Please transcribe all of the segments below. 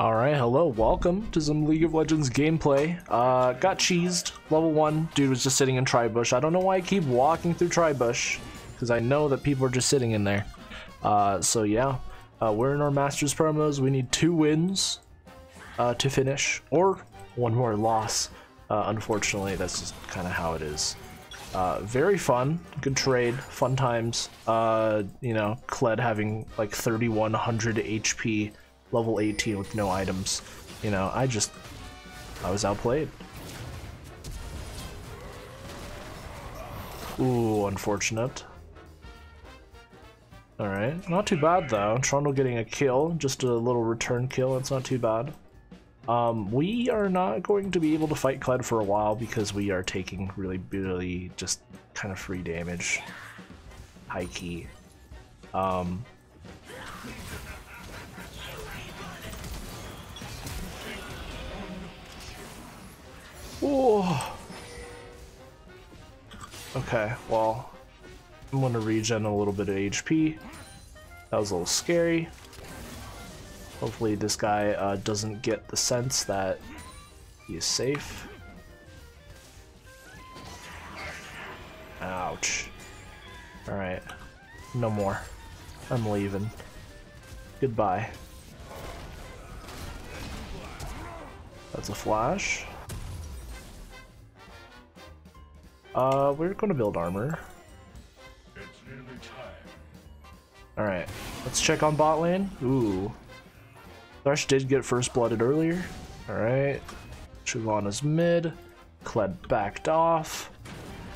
Alright, hello, welcome to some League of Legends gameplay. Uh, got cheesed, level 1, dude was just sitting in Tribush. I don't know why I keep walking through Tribush, because I know that people are just sitting in there. Uh, so yeah, uh, we're in our Masters promos, we need two wins uh, to finish, or one more loss. Uh, unfortunately, that's just kind of how it is. Uh, very fun, good trade, fun times. Uh, you know, Kled having like 3100 HP level 18 with no items. You know, I just, I was outplayed. Ooh, unfortunate. Alright, not too bad though. Trundle getting a kill, just a little return kill, it's not too bad. Um, we are not going to be able to fight Kled for a while because we are taking really, really just kind of free damage. High key. Um, Okay, well, I'm gonna regen a little bit of HP. That was a little scary. Hopefully this guy uh, doesn't get the sense that he is safe. Ouch. Alright. No more. I'm leaving. Goodbye. That's a flash. Uh, we're gonna build armor. Alright, let's check on bot lane. Ooh. Thresh did get first blooded earlier. Alright. Shyvana's mid. Kled backed off.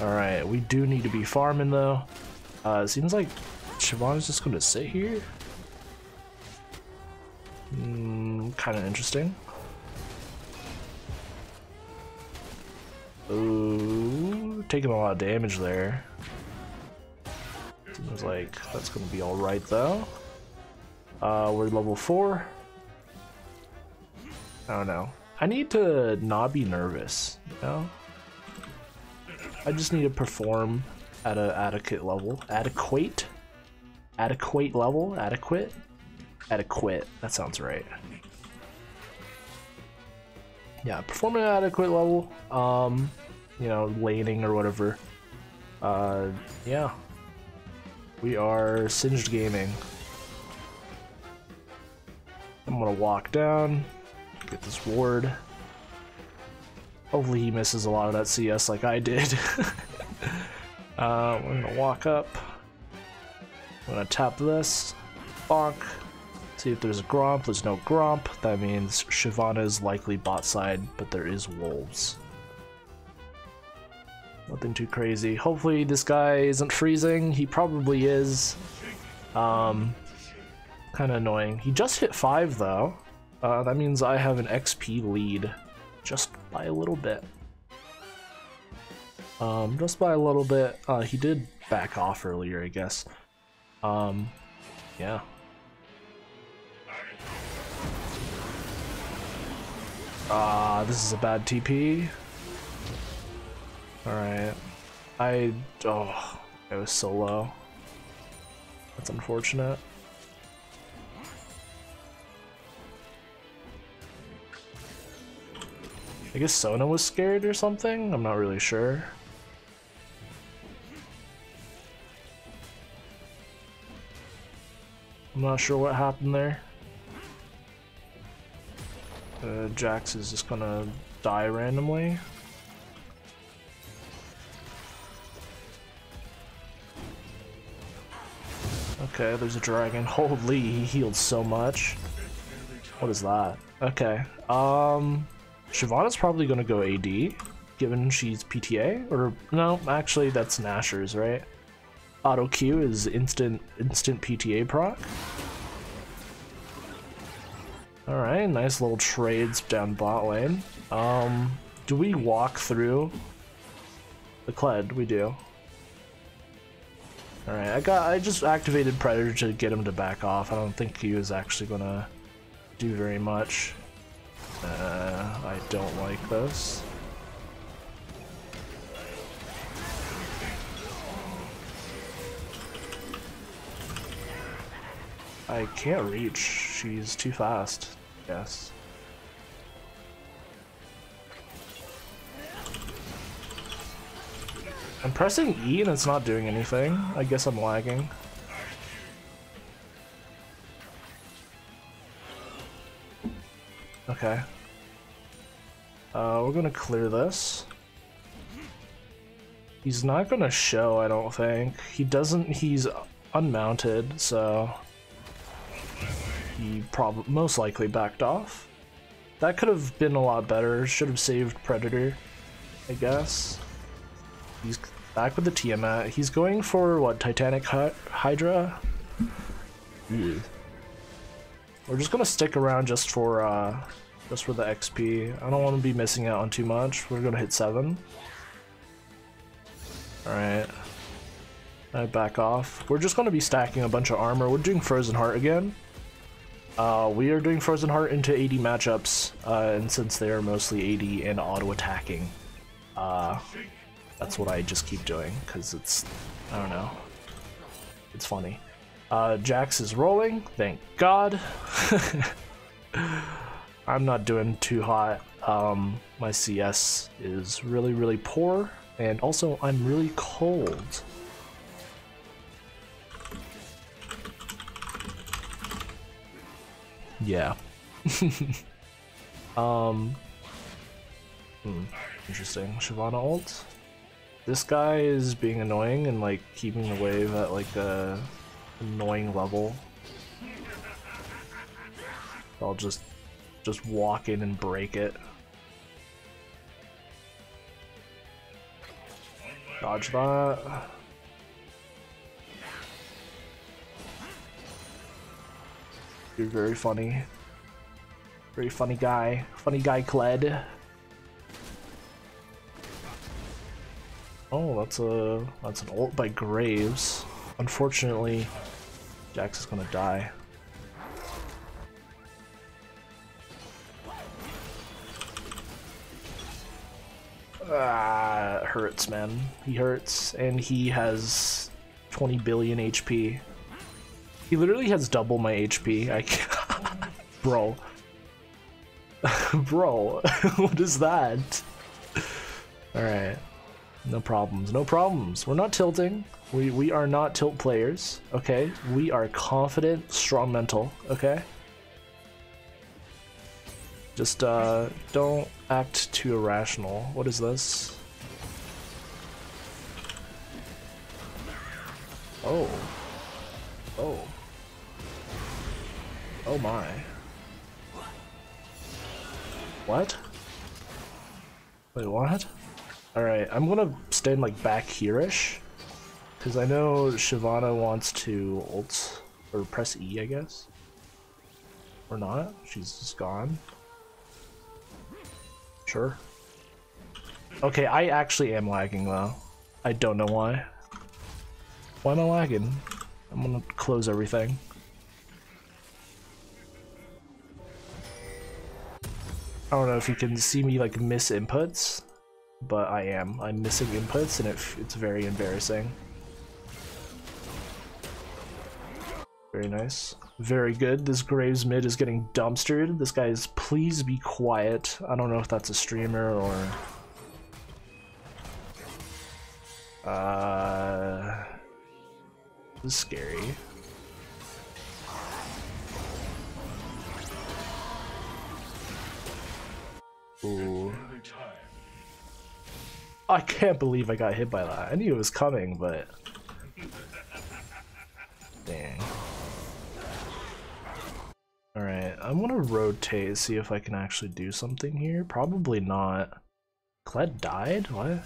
Alright, we do need to be farming though. Uh, seems like Shyvana's just gonna sit here. Mm, kind of interesting. Ooh, taking a lot of damage there. Seems like that's gonna be alright though. Uh, we're level 4. I don't know. I need to not be nervous, you know? I just need to perform at an adequate level. Adequate? Adequate level? Adequate? Adequate. That sounds right yeah, perform at an adequate level. Um, you know, laning or whatever. Uh, yeah. We are Singed Gaming. I'm gonna walk down, get this ward. Hopefully he misses a lot of that CS like I did. uh, we're gonna walk up. I'm gonna tap this. Bonk. See if there's a Gromp. There's no Gromp. That means Shyvana is likely bot side, but there is wolves. Nothing too crazy. Hopefully this guy isn't freezing. He probably is. Um, kind of annoying. He just hit 5 though. Uh, that means I have an XP lead. Just by a little bit. Um, just by a little bit. Uh, he did back off earlier, I guess. Um, yeah. Ah, this is a bad TP. Alright. I... oh, it was so low. That's unfortunate. I guess Sona was scared or something? I'm not really sure. I'm not sure what happened there. Uh, Jax is just gonna die randomly. Okay, there's a dragon. Holy, he healed so much. What is that? Okay. Um, Shyvana's probably gonna go AD, given she's PTA. Or no, actually that's Nashor's, right? Auto Q is instant instant PTA proc. Alright, nice little trades down bot lane. Um, do we walk through the Kled? We do. Alright, I got I just activated Predator to get him to back off. I don't think he was actually gonna do very much. Uh, I don't like this. I can't reach. She's too fast. Yes. I'm pressing E and it's not doing anything. I guess I'm lagging. Okay. Uh, we're gonna clear this. He's not gonna show, I don't think. He doesn't, he's unmounted, so... He probably, most likely backed off. That could have been a lot better, should have saved Predator, I guess. He's back with the Tiamat. He's going for, what, Titanic Hydra? We're just gonna stick around just for, uh, just for the XP. I don't want to be missing out on too much. We're gonna hit 7. Alright. I back off. We're just gonna be stacking a bunch of armor. We're doing Frozen Heart again. Uh, we are doing Frozen Heart into AD matchups, uh, and since they are mostly AD and auto-attacking, uh, that's what I just keep doing, because it's, I don't know, it's funny. Uh, Jax is rolling, thank god. I'm not doing too hot. Um, my CS is really, really poor, and also I'm really cold. Yeah. um. Hmm. Interesting. Shyvana ult. This guy is being annoying and like keeping the wave at like a annoying level. I'll just just walk in and break it. Dodge that. You're very funny. Very funny guy. Funny guy Kled. Oh, that's a that's an ult by Graves. Unfortunately, Jax is gonna die. Ah, hurts, man. He hurts, and he has 20 billion HP. He literally has double my HP. I Bro. Bro, what is that? Alright. No problems, no problems. We're not tilting. We, we are not tilt players, okay? We are confident, strong mental, okay? Just, uh, don't act too irrational. What is this? Oh. Oh. Oh my. What? Wait, what? Alright, I'm gonna stand like back here-ish. Because I know Shyvana wants to ult, or press E, I guess. Or not, she's just gone. Sure. Okay, I actually am lagging though. I don't know why. Why am I lagging? I'm gonna close everything. I don't know if you can see me like miss inputs, but I am. I'm missing inputs and it, it's very embarrassing. Very nice. Very good. This Graves mid is getting dumpstered. This guy is please be quiet. I don't know if that's a streamer or... Uh... This is scary. I can't believe I got hit by that. I knew it was coming, but... Dang. Alright, I'm gonna rotate, see if I can actually do something here. Probably not. Kled died? What?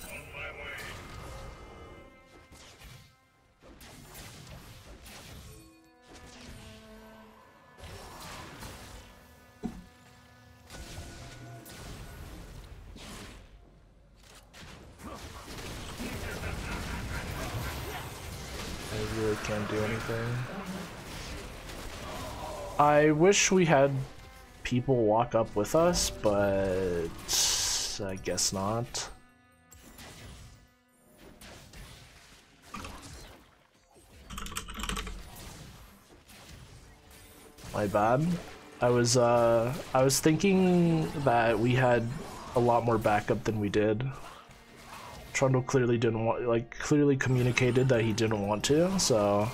I wish we had people walk up with us, but I guess not. My bad. I was uh I was thinking that we had a lot more backup than we did. Trundle clearly didn't want like clearly communicated that he didn't want to, so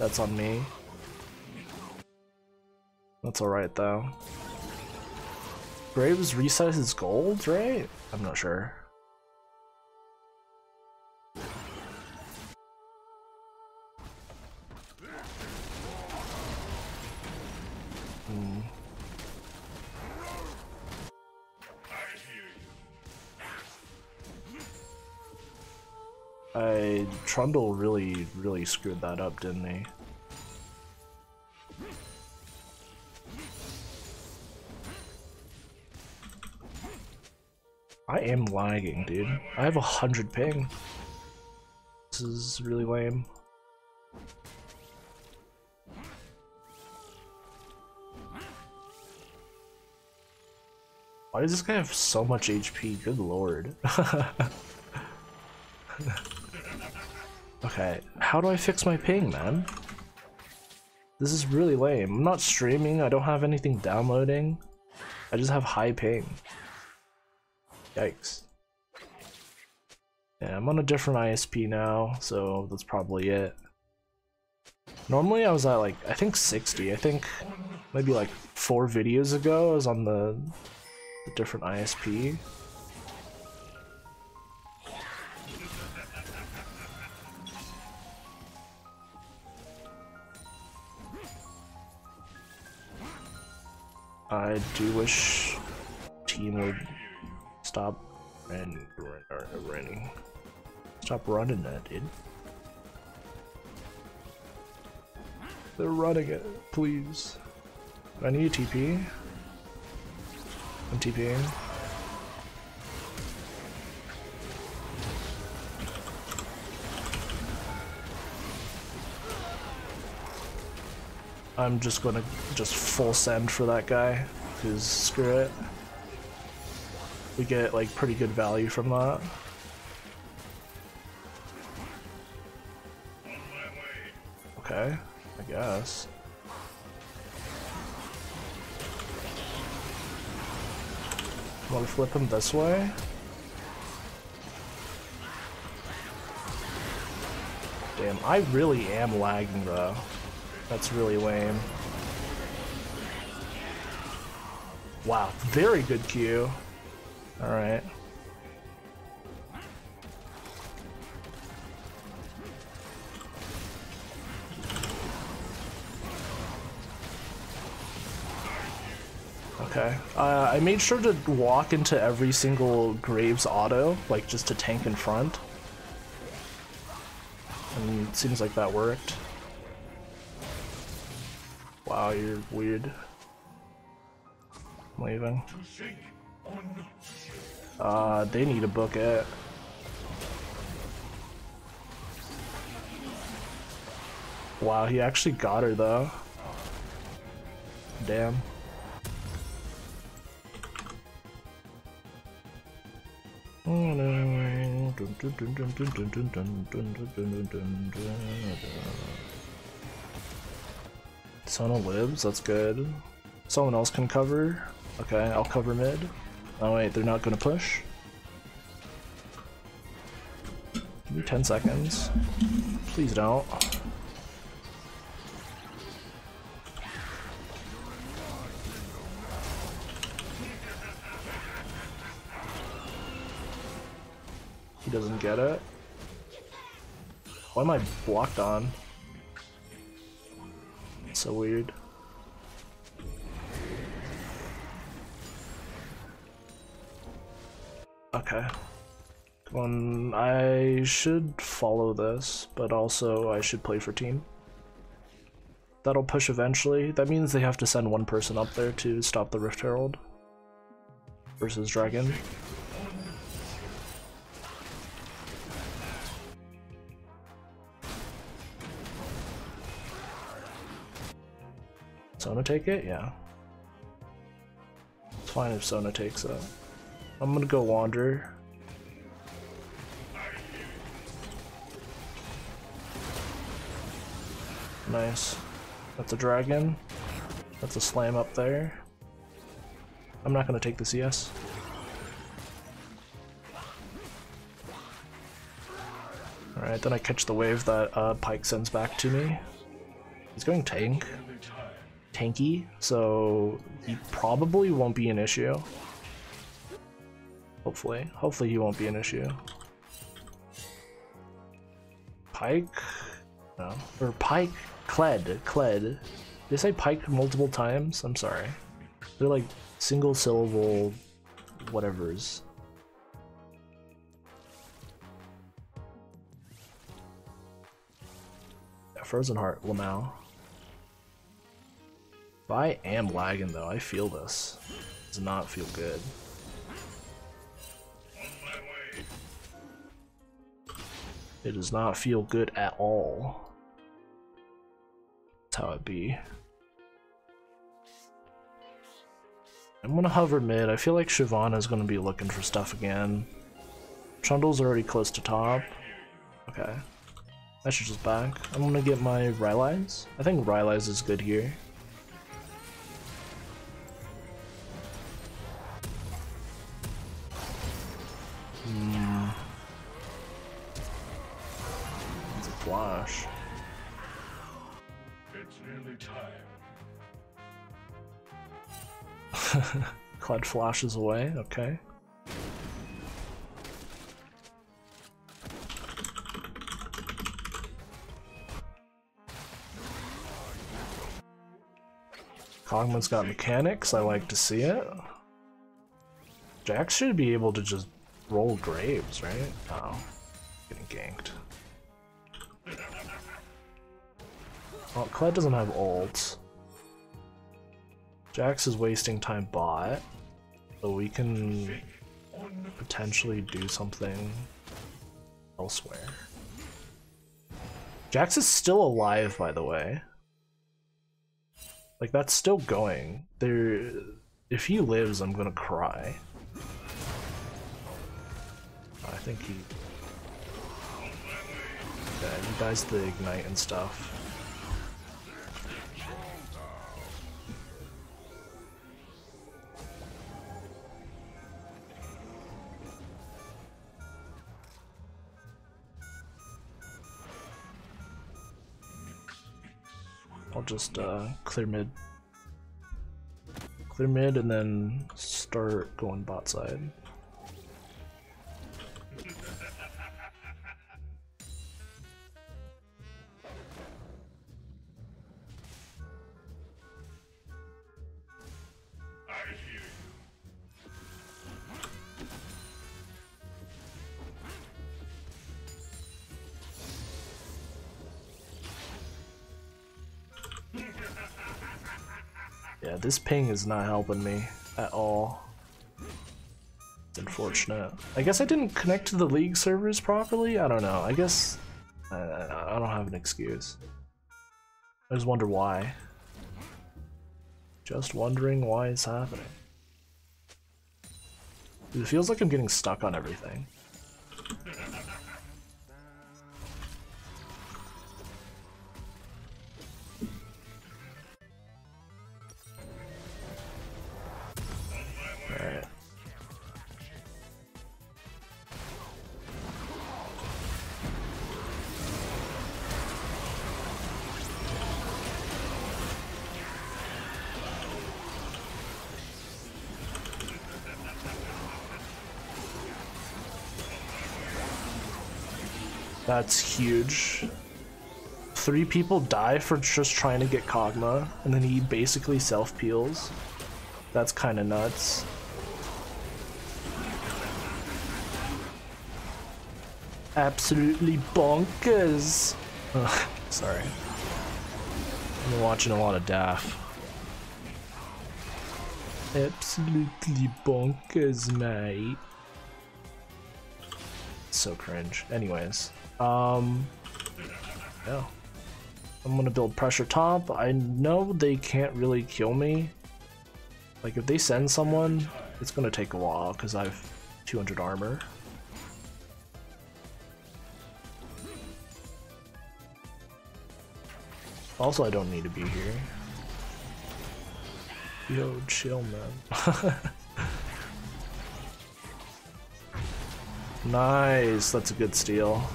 that's on me. That's alright though. Graves resizes gold, right? I'm not sure. I Trundle really, really screwed that up, didn't he? I am lagging, dude. I have a hundred ping. This is really lame. Why does this guy have so much HP? Good lord. okay, how do I fix my ping, man? This is really lame. I'm not streaming, I don't have anything downloading. I just have high ping. Yikes. Yeah, I'm on a different ISP now, so that's probably it. Normally I was at like, I think 60. I think maybe like four videos ago I was on the, the different ISP. I do wish team would Stop running, running. Stop running that, dude. They're running it, please. I need a TP. I'm TPing. I'm just gonna just full send for that guy, because screw it we get like pretty good value from that. Okay, I guess. Want to flip him this way? Damn, I really am lagging though. That's really lame. Wow, very good Q. Alright. Okay. Uh, I made sure to walk into every single Graves auto, like just to tank in front. And it seems like that worked. Wow, you're weird. I'm leaving. Uh, they need a book. Wow, he actually got her though. Damn. Sona lives, that's good. Someone else can cover. Okay, I'll cover mid. Oh wait, they're not gonna push? Give me 10 seconds. Please don't. He doesn't get it. Why am I blocked on? So weird. Okay. One, I should follow this, but also I should play for team. That'll push eventually. That means they have to send one person up there to stop the Rift Herald. Versus Dragon. Sona take it? Yeah. It's fine if Sona takes it. I'm gonna go wander. Nice. That's a dragon. That's a slam up there. I'm not gonna take the CS. Alright, then I catch the wave that uh, Pyke sends back to me. He's going tank. Tanky, so he probably won't be an issue. Hopefully. Hopefully he won't be an issue. Pyke? No. Or Pyke? Kled. Kled. They say Pyke multiple times? I'm sorry. They're like single syllable whatevers. Frozen Heart, Lamau. I am lagging though, I feel this. Does not feel good. It does not feel good at all. That's how it be. I'm gonna hover mid. I feel like Shyvana is gonna be looking for stuff again. Trundle's already close to top. Okay. Should just back. I'm gonna get my Rylai's. I think Rylai's is good here. Flash. It's nearly time. Cloud flashes away, okay. Kog'Maw's got mechanics, I like to see it. Jax should be able to just roll graves, right? Oh, getting ganked. Oh, Kled doesn't have ults. Jax is wasting time bot, so we can potentially do something elsewhere. Jax is still alive, by the way. Like, that's still going. There, if he lives, I'm gonna cry. I think he... Yeah, he dies the ignite and stuff. I'll just uh, clear mid. Clear mid and then start going bot side. Yeah, this ping is not helping me at all. It's unfortunate. I guess I didn't connect to the league servers properly? I don't know. I guess I, I I don't have an excuse. I just wonder why. Just wondering why it's happening. It feels like I'm getting stuck on everything. That's huge. Three people die for just trying to get Kog'Maw, and then he basically self-peels. That's kind of nuts. Absolutely bonkers. Ugh, sorry. I've been watching a lot of Daph. Absolutely bonkers, mate. So cringe. Anyways, um, yeah. I'm gonna build pressure top. I know they can't really kill me. Like if they send someone, it's gonna take a while because I have 200 armor. Also, I don't need to be here. Yo, chill, man. nice, that's a good steal.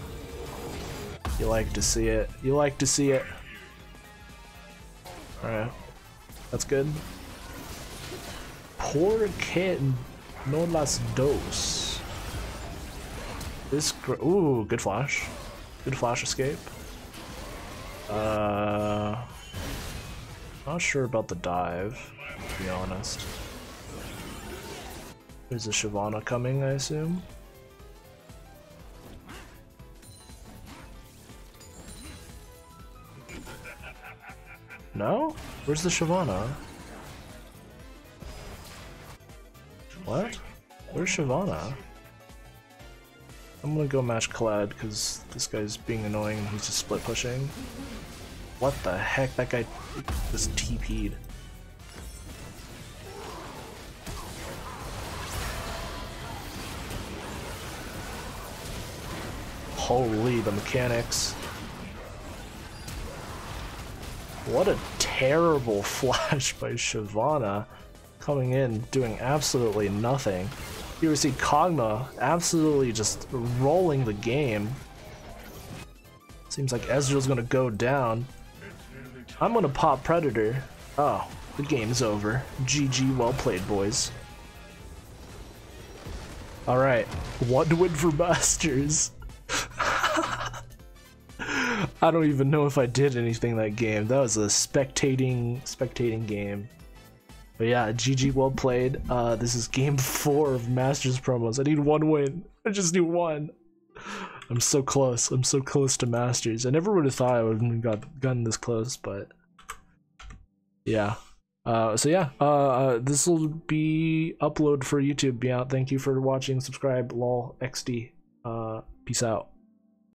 You like to see it. You like to see it. Alright. That's good. Por que no las dos? This ooh, good flash. Good flash escape. Uh not sure about the dive, to be honest. There's a Shyvana coming, I assume. No? Where's the Shyvana? What? Where's Shyvana? I'm gonna go match Kled because this guy's being annoying and he's just split pushing. What the heck? That guy just TP'd. Holy, the mechanics. What a terrible flash by Shyvana coming in, doing absolutely nothing. Here we see Kog'Maw absolutely just rolling the game. Seems like Ezreal's gonna go down. I'm gonna pop Predator. Oh, the game's over. GG, well played, boys. Alright, one win for Masters. I don't even know if I did anything that game. That was a spectating, spectating game. But yeah, GG, well played. Uh, this is game four of Masters promos. I need one win. I just need one. I'm so close. I'm so close to Masters. I never would have thought I would have got gotten this close, but yeah. Uh, so yeah, uh, uh this will be upload for YouTube. Be out. Thank you for watching. Subscribe. Lol. XD. Uh, peace out.